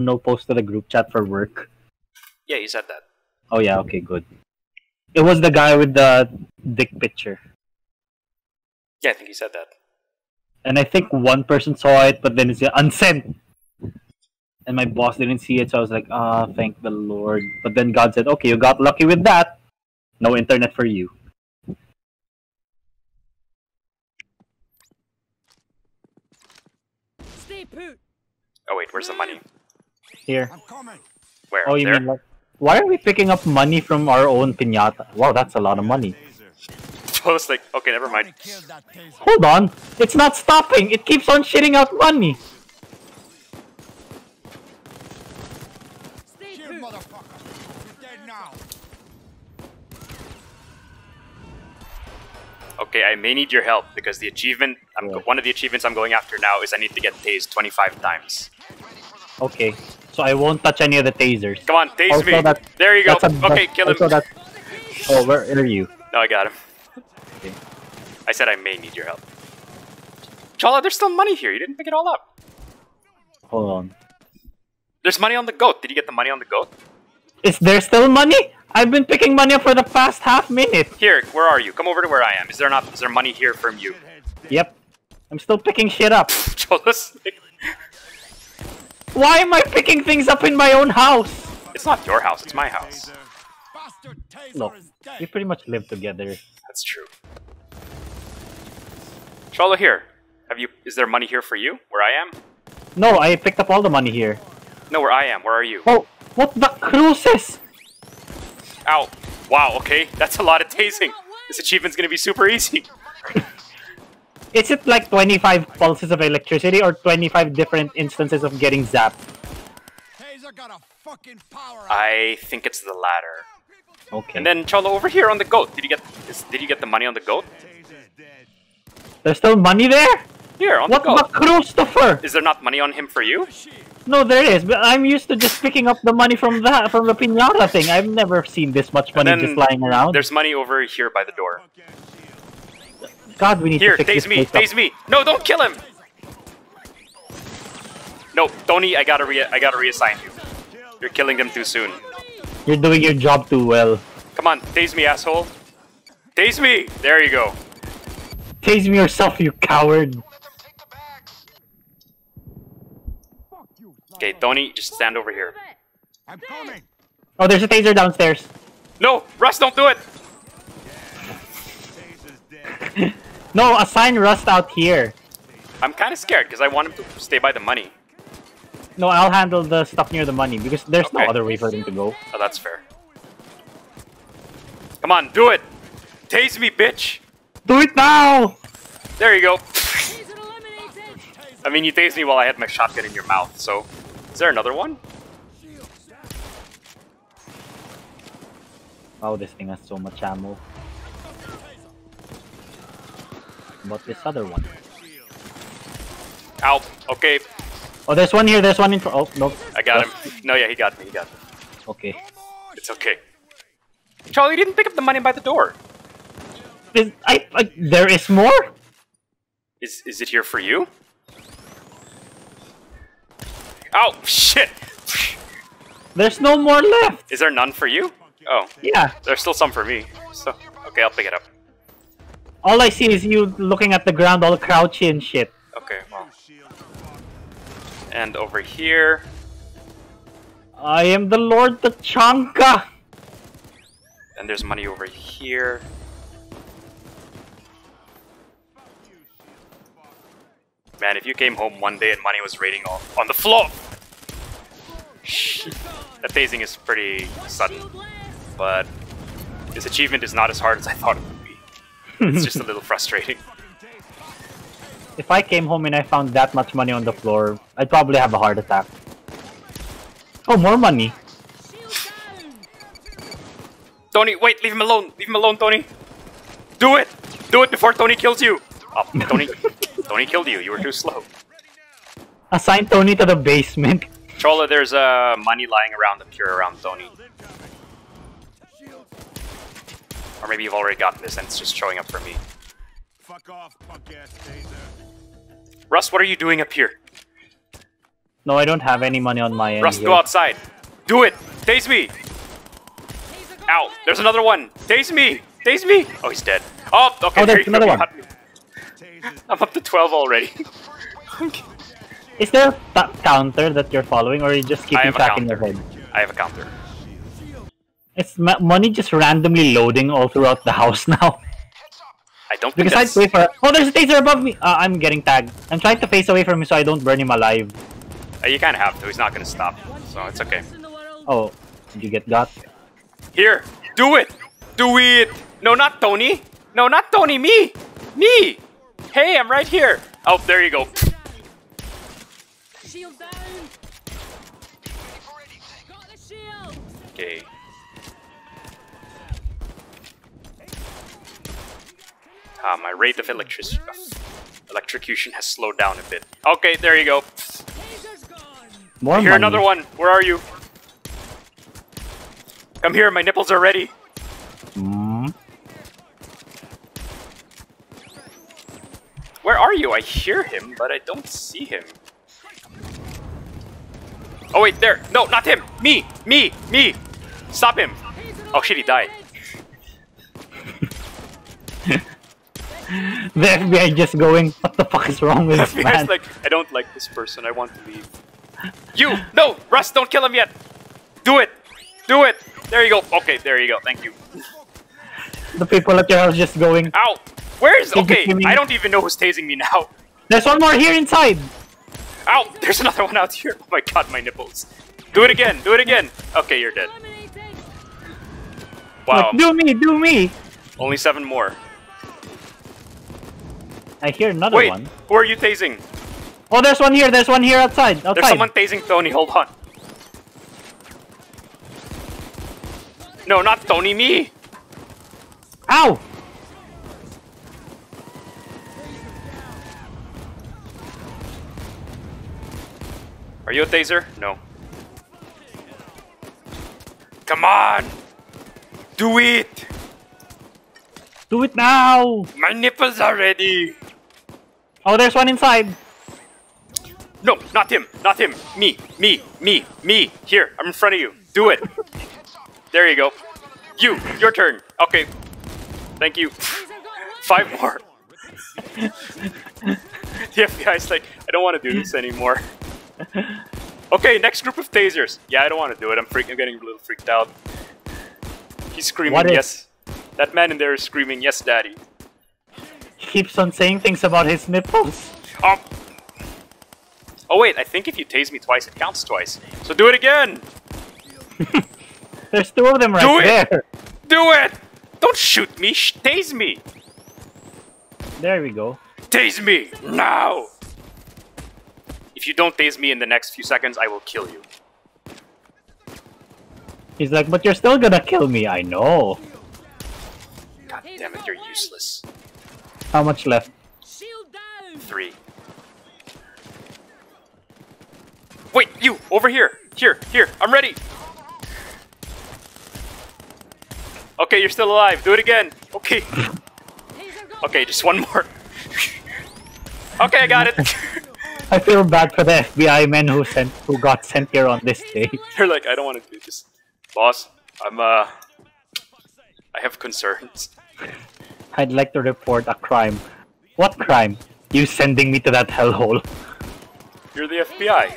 no post to the group chat for work? Yeah, you said that. Oh yeah, okay, good. It was the guy with the dick picture. Yeah, I think you said that. And I think one person saw it, but then it's unsent. And my boss didn't see it, so I was like, ah, thank the Lord. But then God said, okay, you got lucky with that. No internet for you. Stay put. Oh wait, where's the money? Here. I'm coming. Where? Oh, you there? mean like, why are we picking up money from our own pinata? Wow, that's a lot of money. Taser. I was like, okay, never mind. Somebody killed that taser. Hold on, it's not stopping. It keeps on shitting out money. Stay motherfucker. You're dead now. Okay, I may need your help because the achievement, I'm, Yeah. one of the achievements I'm going after now is I need to get tased 25 times. Okay, so I won't touch any of the tasers. Come on, tase Also, me. that- there you go. A- Okay, kill him. that- Oh, where are you? No, I got him. Okay. I said I may need your help. Cholo, there's still money here. You didn't pick it all up. Hold on. There's money on the goat. Did you get the money on the goat? Is there still money? I've been picking money up for the past half minute. Here, where are you? Come over to where I am. Is there not? Is there money here from you? Yep. I'm still picking shit up. Cholo's like, Why am I picking things up in my own house? it's not your house. It's my house. Taser. Look, we pretty much live together. That's true. Cholo, here. Have you? Is there money here for you? Where I am? No, I picked up all the money here. No, where I am. Where are you? Oh, what the cruises? Ow! Wow. Okay, that's a lot of tasing. This achievement's gonna be super easy. Is it like 25 pulses of electricity or 25 different instances of getting zapped? Taser got a fucking power. I think it's the latter. Okay. And then Cholo, over here on the goat. Did you get? Is, did you get the money on the goat? There's still money there? Here on What the the goat. Christopher? Is there not money on him for you? No, there is, but I'm used to just picking up the money from that from the pinata thing. I've never seen this much money just lying around. There's money over here by the door. Fuck ass shield. God, we need Here, to fix tase this me, place up. tase me. No, don't kill him. No, Tony, I gotta re I gotta reassign you. You're killing them too soon. You're doing your job too well. Come on, tase me, asshole. Tase me. There you go. Tase me yourself, you coward. Okay, Tony, just stand over here. I'm coming. Oh, there's a taser downstairs. No, Rust, don't do it. Taser's dead. No, assign Rust out here. I'm kind of scared because I want him to stay by the money. No, I'll handle the stuff near the money because there's no other way for him to go. Oh, that's fair. Come on, do it. Tase me, bitch. Do it now! There you go. I mean, you tased me while I had my shotgun in your mouth, so... Is there another one? Oh, this thing has so much ammo. But this other one. Ow. Okay, Oh, there's one here. There's one in. fr- Oh no. I got him. No, yeah, he got me. He got me. Okay. It's okay. Charlie didn't pick up the money by the door. Is, I, I, there is more. Is is it here for you? Oh shit! There's no more left. Is there none for you? Oh, Yeah. there's still some for me. So okay, I'll pick it up. All I see is you looking at the ground, all crouchy and shit. Okay, well. And over here, I am the Lord Tachanka. and there's money over here. Man, if you came home one day and money was raining all on the floor, Shh. that phasing is pretty sudden. But this achievement is not as hard as I thought it would be. It's just a little frustrating. If I came home and I found that much money on the floor, I'd probably have a heart attack. Oh, more money. Tony, wait, leave him alone. Leave him alone, Tony. Do it. Do it before Tony kills you. Oh, Tony. Tony killed you. You were too slow. Assign Tony to the basement. Cholo, there's uh, money lying around up here around Tony. Or maybe you've already gotten this and it's just showing up for me. Fuck off, punk ass taser. Rust, what are you doing up here? No, I don't have any money on my end. Rust, here. go outside. Do it. Tase me. Taser got Ow. There's another one. Tase me. Tase me. Oh, he's deid. Oh, okay. Oh, there there's you go. another You one. got me. Tasers. I'm up to 12 already. Is there a counter that you're following, or are you just keeping track in your head? I have a counter. Ma- money just randomly loading all throughout the house now? I don't think Because that's... wait for. Oh, there's a taser above me. Uh, I'm getting tagged. I'm trying to face away from him so I don't burn him alive. Uh, you kind of have to. He's not going to stop. So it's okay. in the world. Oh, did you get got? Here. Do it. Do it. No, not Tony. No, not Tony. Me. Me. Hey, I'm right here. Oh, there you go. My rate of electric electrocution has slowed down a bit. Okay, there you go. More Here, money. another one. Where are you? Come here, my nipples are ready. Hmm. Where are you? I hear him, but I don't see him. Oh wait, there. No, not him. Me, me, me. Stop him. Oh shit, he died. The FBI just going. What the fuck is wrong with this man? FBI's like, I don't like this person. I want to leave. You! No! Rust, don't kill him yet! Do it! Do it! There you go. Okay, there you go. Thank you. the people at your house just going. Ow! Where's... Okay, I don't even know who's tasing me now. There's one more here inside. Ow! There's another one out here. Oh my god, my nipples. Do it again. Do it again. Okay, you're dead. Wow. Like, do me, do me. Only seven more. I hear another Wait, one. who are you tasing? Oh, there's one here. There's one here outside. Outside. There's someone tasing Tony. Hold on. No, not Tony. Me. Ow! Are you a taser? No. Come on! Do it! Do it now! My nipples are ready! Oh, there's one inside. No, not him, not him. Me, me, me, me. Here, I'm in front of you. Do it. There you go. You, your turn. Okay. Thank you. Taser got one. Five more. the FBI's like, I don't want to do this anymore. Okay, next group of tasers. Yeah, I don't want to do it. I'm freaking I'm getting a little freaked out. He's screaming, yes. That man in there is screaming, yes, daddy. Keeps on saying things about his nipples. Oh. Oh wait, I think if you tase me twice, it counts twice. So do it again. There's two of them right Do it! there. Do it! Don't shoot me. Sh- tase me. There we go. Tase me now. If you don't tase me in the next few seconds, I will kill you. He's like, but you're still gonna kill me. I know. God damn it, you're useless. How much left? Shield down. Three. Wait, you over here. Here, here. I'm ready. Okay, you're still alive. Do it again. Okay. Okay, just one more. okay, I got it. I feel bad for the FBI men who sent who got sent here on this day. They're like, I don't want to do this. Boss, I'm, uh. I have concerns. I'd like to report a crime. What crime? You sending me to that hellhole. You're the FBI.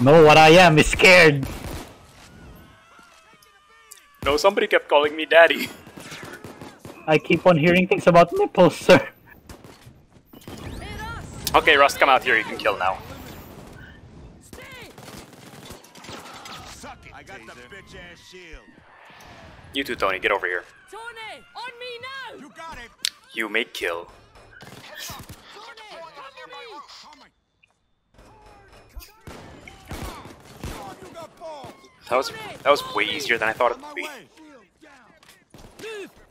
No, what I am is scared. No, somebody kept calling me daddy. I keep on hearing things about nipples, sir. Okay, Rust, come out here. You can kill now. Stay. Suck it, I got the bitch ass shield. You too, Tony. Get over here. Tony, on me now. You got it. You may kill. Tony, on me. Coming. You got balls. That was that was way easier than I thought it would be.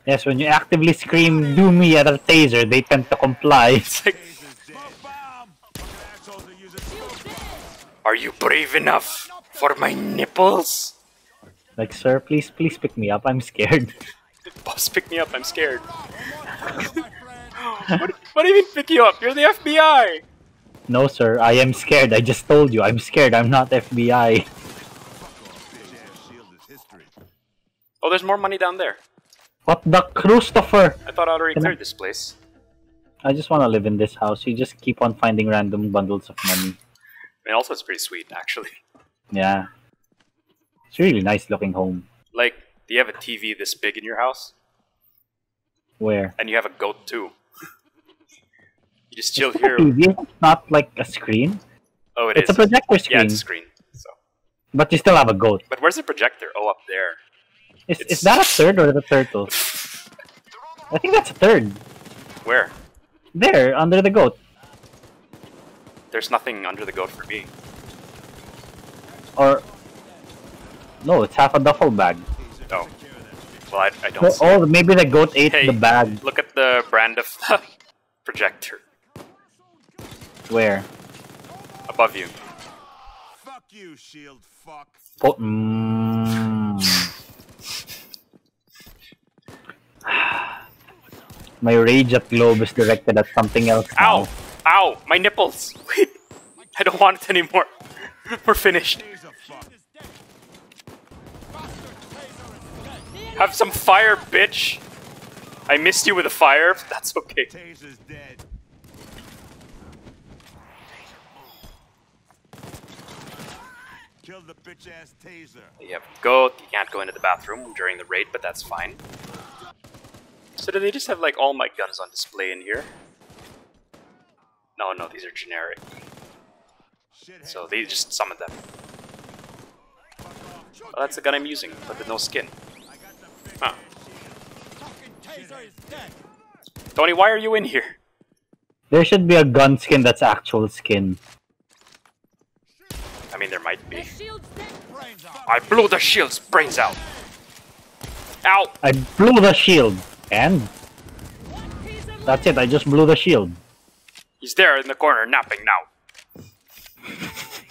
Yes, when you actively scream, do me at a taser, they tend to comply. It's like, Smoke bomb. Fucking assholes are using smoke Shield dead. are you brave enough for my nipples? Like, sir, please, please pick me up. I'm scared. Boss, pick me up. I'm scared. what, what do you mean pick you up? You're the FBI. No, sir. I am scared. I just told you. I'm scared. I'm not FBI. Bitch ass shield is history. Oh, there's more money down there. What the Christopher? I thought I already Can I- cleared this place. I just want to live in this house. You just keep on finding random bundles of money. I mean, also it's pretty sweet, actually. Yeah. It's a really nice looking home. Like, do you have a TV this big in your house? Where? And you have a goat too. you just chill here. TV, it's not like a screen. Oh, it it's is. a projector screen. Yeah, it's a screen. So, But you still have a goat. but where's the projector? Oh, up there. Is, It's- is that a third or the turtle? I think that's a third. Where? There, under the goat. There's nothing under the goat for me. Or. No, it's half a duffel bag. Oh. Well, I, I don't Oh, see. oh, maybe the goat ate Hey. the bag. Look at the brand of the projector Where? above you. Fuck you, shield fuck. Po- mm. My rage at Globe is directed at something else. now. Ow! Ow! My nipples! Wait! I don't want it anymore. We're finished. Taser fuck. Have some fire, bitch! I missed you with a fire, but that's okay. Taser's dead. Kill the bitch ass taser. You have goat, you can't go into the bathroom during the raid, but that's fine. So do they just have like all my guns on display in here? No, no, these are generic. So they just summon them. Well, that's the gun I'm using, but with no skin. Huh. Taser is dead. Tony, why are you in here? There should be a gun skin that's actual skin. I mean, there might be. shield's dead. brains out. I blew the shield's brains out! Ow! I blew the shield. And that's it, I just blew the shield. He's there in the corner, napping now.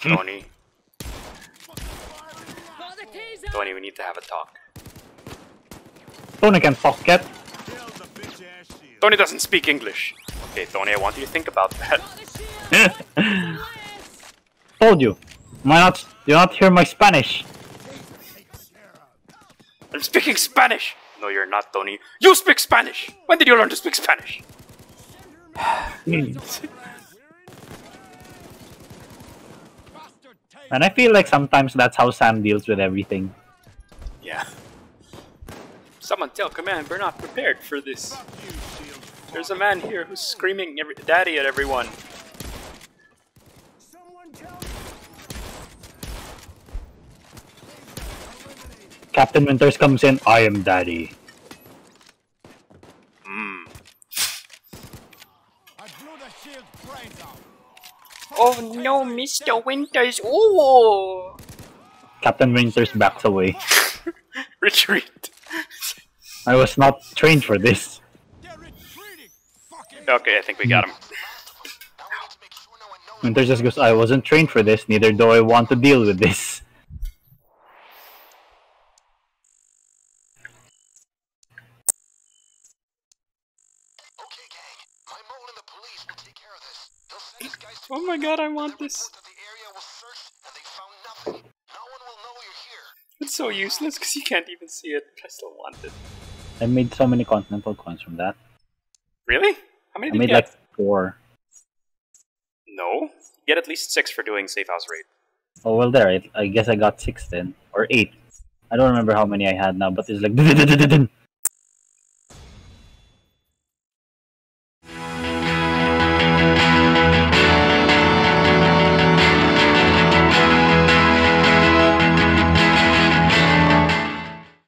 Tony, Got the taser. Tony, we need to have a talk. Tony can talk yet. Kill the bitch ass shield. Tony doesn't speak English. Okay, Tony, I want you to think about that. Got the shield. Taser less. Told you. Why not? Do you not hear my Spanish? I'm speaking Spanish! No, you're not, Tony. You speak Spanish! When did you learn to speak Spanish? Hmm. And I feel like sometimes that's how Sam deals with everything. Yeah. Someone tell Command, we're not prepared for this. Fuck you, shield. There's a man here who's screaming every- daddy at everyone. Captain Winters comes in, I am daddy. Mm. I blew the shield brains out. Oh no, Mr. Winters! Ooh! Captain Winters backs away. Retreat. I was not trained for this. They're retreating. Fucking Okay, I think we got him. Winters just goes, I wasn't trained for this, neither do I want to deal with this. Okay, gang. My mole and the police will take care of this. They'll send these guys to Oh my god, I want this. report that the area was searched and they found nothing. No one will know you're here. It's so useless because you can't even see it. but I still want it. I made so many continental coins from that. Really? How many I made like four. No. You get at least six for doing safe house raid. Oh well there, I, I guess I got six then. Or eight. I don't remember how many I had now, but it's like